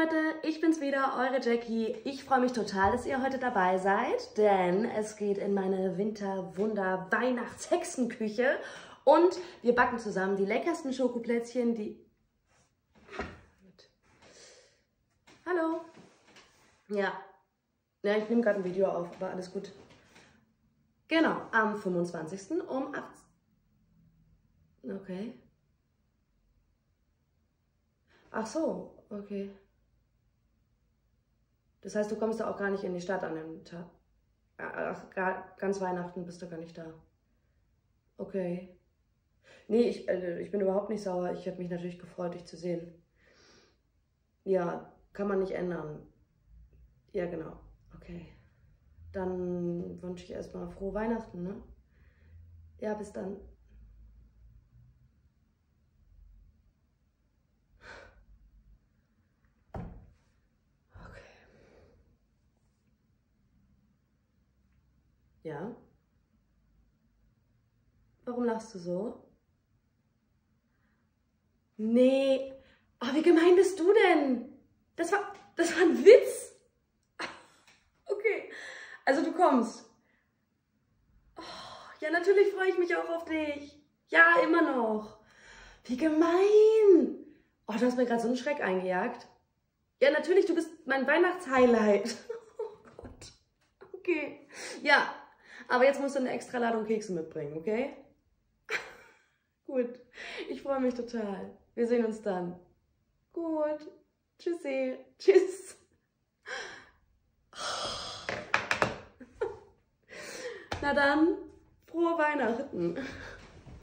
Leute, ich bin's wieder, eure Jackie. Ich freue mich total, dass ihr heute dabei seid, denn es geht in meine Winter-Wunder-Weihnachts-Hexenküche und wir backen zusammen die leckersten Schokoplätzchen, die... Hallo. Ja. Ja, ich nehme gerade ein Video auf, aber alles gut. Genau, am 25. um 18. Okay. Ach so, okay. Das heißt, du kommst da auch gar nicht in die Stadt an dem Tag. Ach, gar, ganz Weihnachten bist du gar nicht da. Okay. Nee, ich, äh, ich bin überhaupt nicht sauer. Ich habe mich natürlich gefreut, dich zu sehen. Ja, kann man nicht ändern. Ja, genau. Okay. Dann wünsche ich erstmal frohe Weihnachten, ne? Ja, bis dann. Ja? Warum lachst du so? Nee. Oh, wie gemein bist du denn? Das war, das war ein Witz. Okay. Also du kommst. Oh, ja, natürlich freue ich mich auch auf dich. Ja, immer noch. Wie gemein. Oh, du hast mir gerade so einen Schreck eingejagt. Ja, natürlich, du bist mein Weihnachtshighlight. Oh Gott. Okay. Ja, aber jetzt musst du eine extra Ladung Kekse mitbringen, okay? Gut. Ich freue mich total. Wir sehen uns dann. Gut. Tschüssi. Tschüss. Na dann, frohe Weihnachten.